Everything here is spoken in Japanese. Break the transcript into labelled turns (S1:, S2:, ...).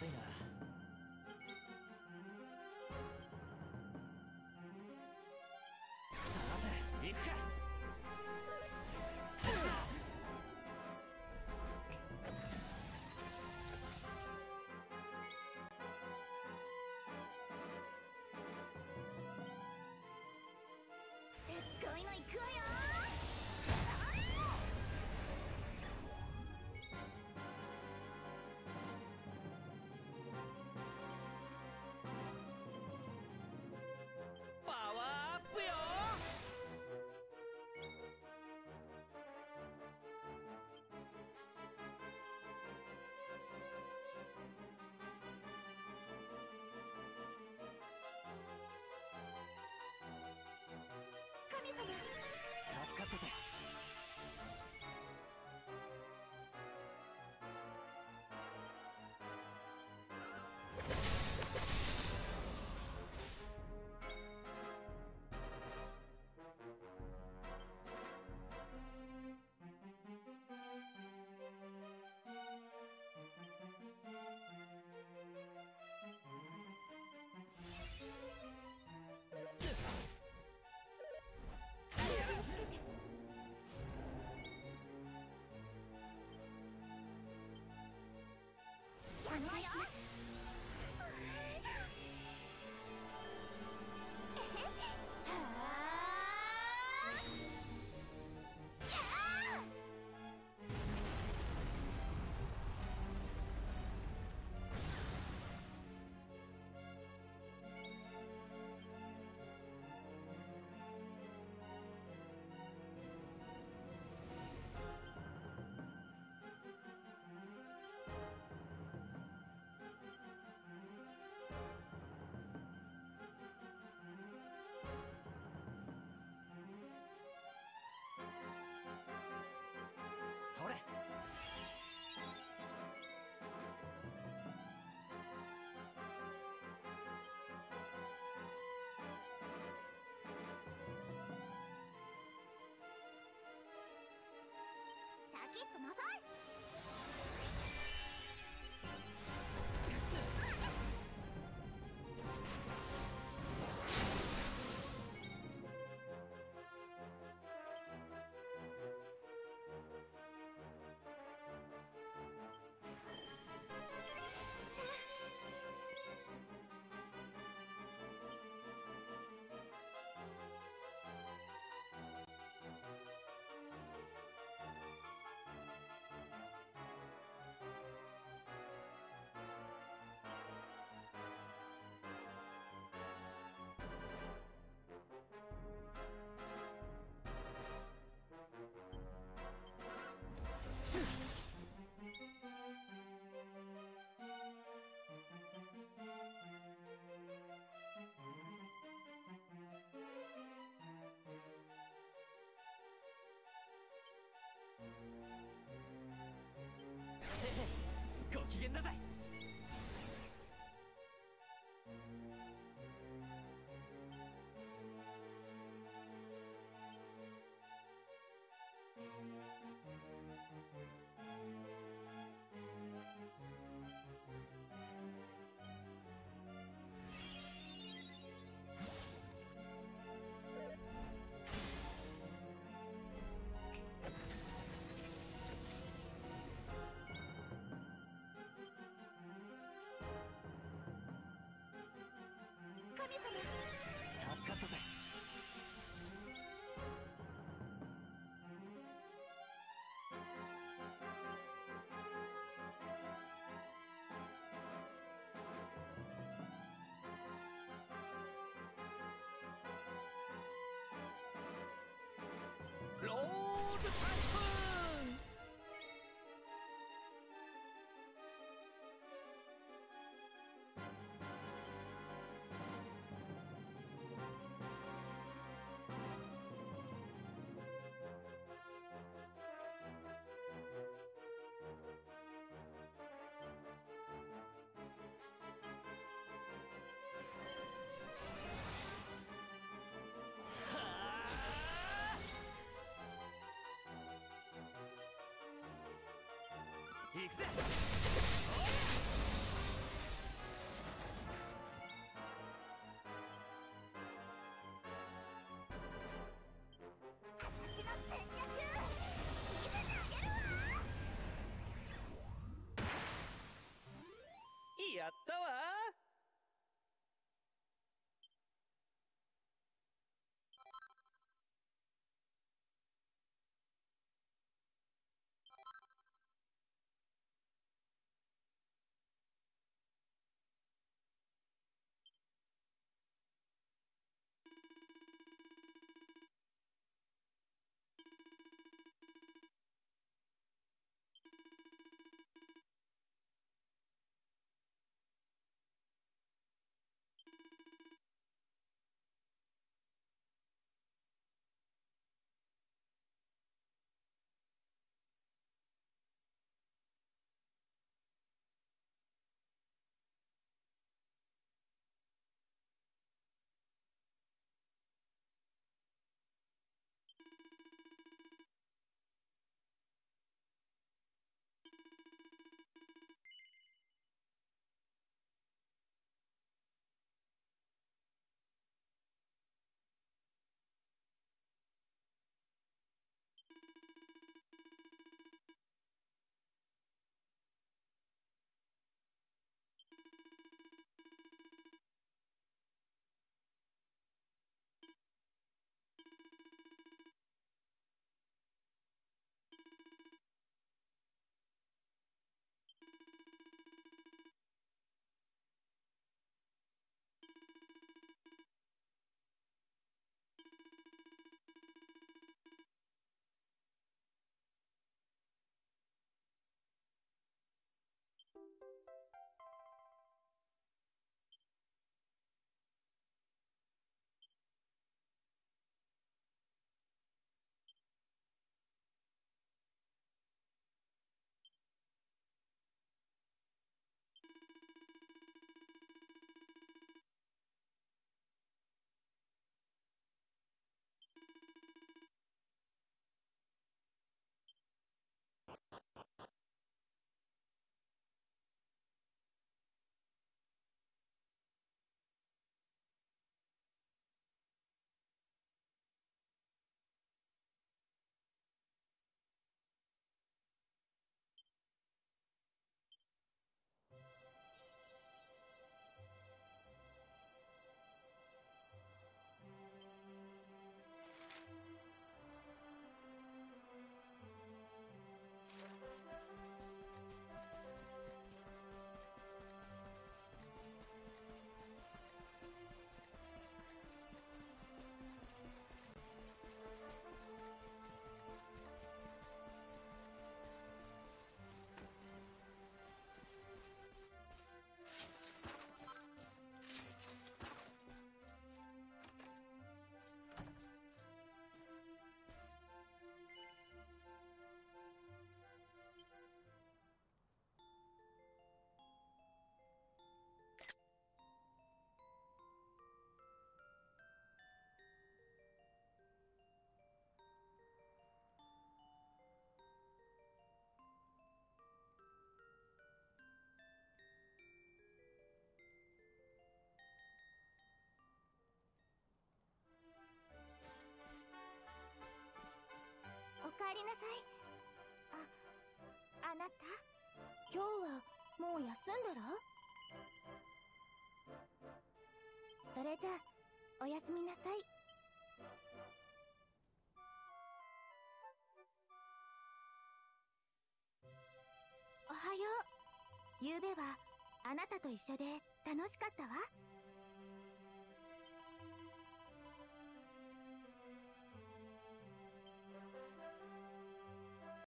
S1: ついな。さて。行くか。
S2: すっごいの行くわよ。キッとなさい。神様。
S1: くぜ。
S2: やったわ今日はもう休んだらそれじゃあおやすみなさい。おはよう。昨夜はあなたと一緒で楽しかったわ。